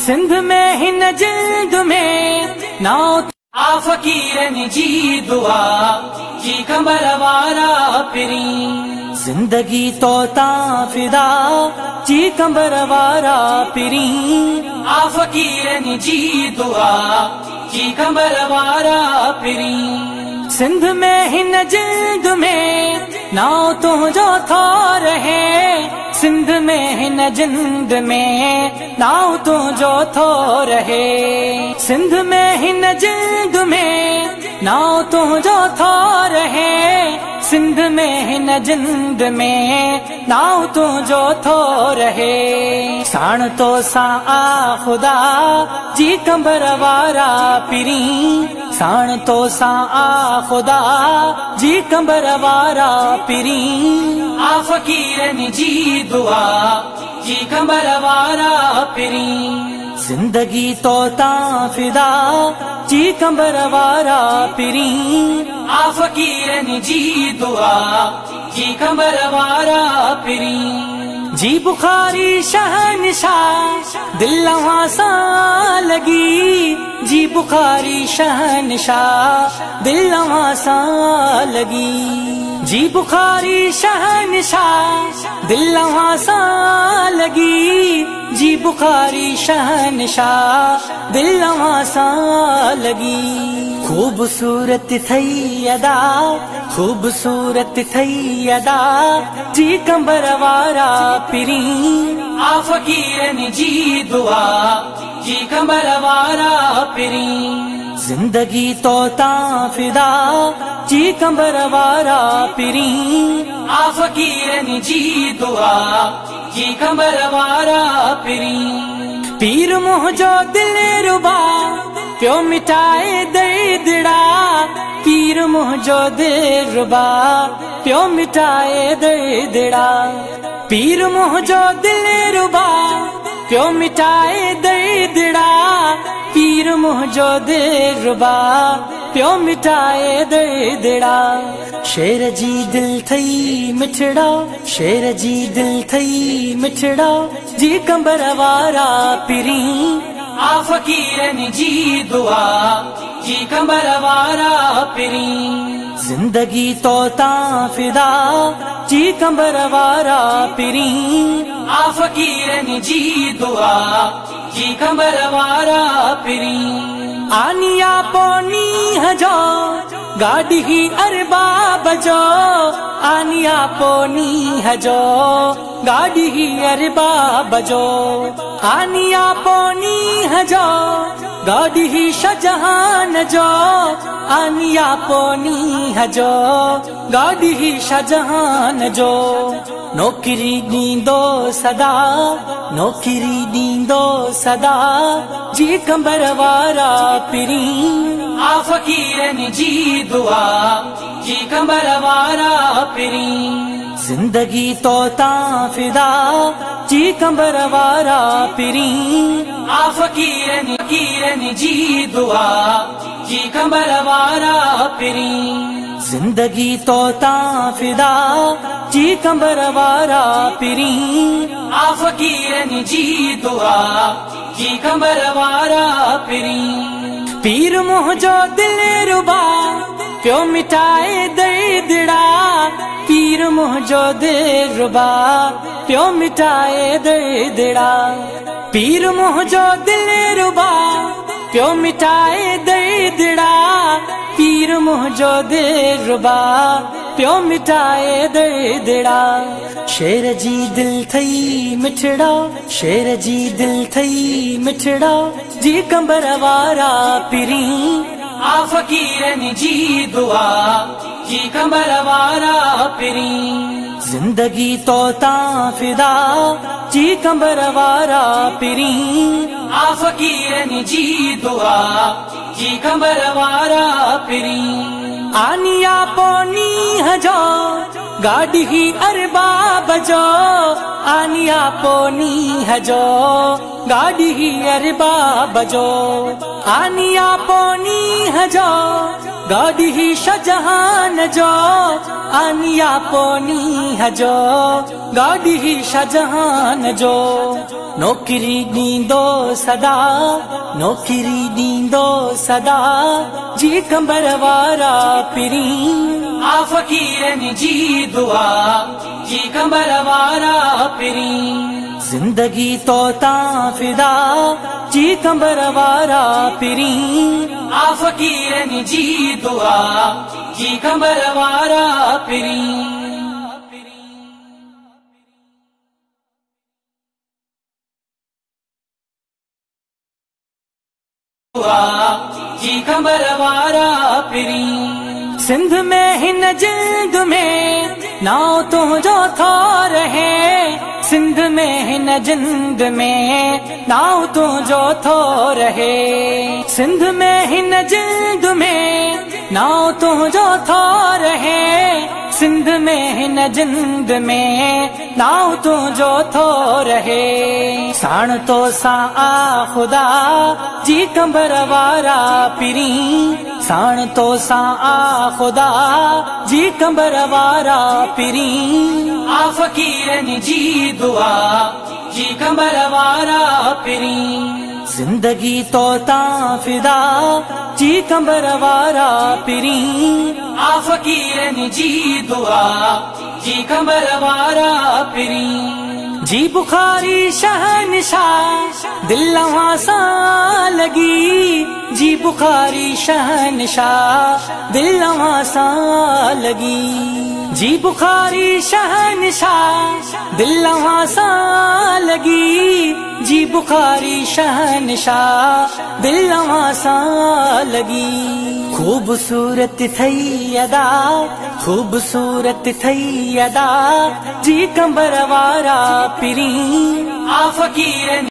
सिंध में हिन जिल्द में नाव आ फ़कीरनि जी दुआ जी कमर वारा पिरी ज़िंदगी तो तां फिदा जी कमर वारा पिरी आ फ़कीरनि जी दुआ जी कमर वारा पिरी सिंध में हिन जिल्द में नाव तुंहिंजो थो रहे। में हिन जिंद में, नाव तुंहिंजो थो रहे। सिंध में हिन जिंद में, नाव तुंहिंजो थो रहे। सिंध में हिन जिंद में, नाव तुंहिंजो थो रहे। साण तो सा आ ख़ुदा, जी कंबर वारा पिरी ساڻ تو سان آ خدا جي ڪمبر وارا پري. آ فڪيرن جي دعا جي ڪمبر وارا پري. زندگي تو تان فدا جي ڪمبر وارا پري. آ فڪيرن جي دعا جي ڪمبر وارا پري جي بکاري شهنشاهه دل سان لڳي. جي بکاري شهنشاهه دل سان لڳي. جي بکاري شهنشاهه دل سان لڳي جي بکاري شهنشاهه دل سان لڳي خوبصورت ٿئي ادا خوبصورت ٿئي ادا جي ڪمبر وارا پري. آ فڪيرن جي دعا جي ڪمبر وارا پري. زندگي تو تان فدا جي ڪمبر وارا پري. آ فڪيرن جي دعا की कमर वारा फिरी तीर मुँह जो दिल रुबा, क्यों मिटाए दिड़ा? पीर मुँह जो दिल रुबा, क्यों मिटाए दिड़ा? पीर मुँह जो दिल रुबा, क्यों मिटाए दिड़ा? पीर मुँह जो दिल रुबा। पियो मिटाए शेर जी दिल थई मिठड़ा शेर जी दिल थई मिठड़ा। जी कंबर वारा पिरी आ फ़कीरनि जी दुआ। जी कंबर वारा पिरी। ज़िंदगी तो तां फिदा जी कंबर वारा पिरी। आ फ़कीरनि जी दुआ जी कंबर वारा पिरी आनिया पोनी हजो गाड़ी ही अरबाब जो आनिया पोनी हजो ही अरबाब जो आनिया पोनी हजो गाड़ी ही शाहजहान जो। आनिया पोनी हजो गाड़ी ही शाहजहान जो نوڪري ڏيندو سدا نوڪري ڏيندو سدا. جي ڪمبر وارا پري آ فڪيرن جي دعا. جي ڪمبر وارا پري. زندگي تو تان فدا جي ڪمبر وارا پري. آ فڪيرن فڪيرن جي دعا. جي ڪمبر وارا پري زندگي تو تان فدا جي ڪمبر وارا پري. آ فڪيرن جي دعا جي ڪمبر وارا پري. پير منهنجو دل ربا پيو مٽائي دردڙا پير منهنجو دل ربا پيو مٽائي دردڙا پير منهنجو دل ربا پيو مٽائي دردڙا रुबा पियो मिटाए शेर जी दिल थई मिठड़ा शेर जी दिल थई मिठड़ा। जी कंबर वारा पिरी आ फ़कीरनि जी दुआ। जी कंबर वारा पिरी। ज़िंदगी तो तां फिदा जी कंबर वारा पिरी आ फ़कीरनि जी दुआ जी कंबर वारा पिरी आनिया पोनी हजो गाड़ी ही अरबाब जो आनिया पोनी हजो गाड़ी ही अरबाब जो आनिया पोनी हजो گاڏي هي شاهجهان جو آيان پوني هجو گاڏي هي شاهجهان جو. نوڪري ڏيندو سدا نوڪري ڏيندو سدا. جي ڪمبر وارا پري جي دعا. جي ڪمبر وارا پري زندگي تو تان فدا جي ڪمبر وارا پري. آ فڪيرن جي دعا جي ڪمبر وارا پري. جي ڪمر وارا پري. سنڌ ۾ هن جند ۾ ناو تنهنجو ٿو رهي सिंध में न जिंद में, नाव तू जो थो रहे। सिंध में न जिंद में, नाव तू जो थो रहे। سنڌ ۾ هن جند ۾ ناو تنهنجو ٿو رهي. ساڻ تو سان آ خدا جي ڪمبر وارا پري. ساڻ تو سان آ خدا جي ڪمبر وارا پري. آ فڪيرن جي دعا جي ڪمبر وارا پري زندگي تو تان فدا جي ڪمبر وارا پري. آ فڪيرن جي دعا جي ڪمبر وارا پري. جي بکاري شهنشاهه دل سان لڳي. جي بکاري شهنشاهه دل سان لڳي. جي بکاري شهنشاهه دل سان لڳي جي بکاري شهنشاهه دل سان لڳي. خوبصورت ٿئي ادا خوبصورت ٿئي ادا جي ڪمبر وارا پري آ فڪيرن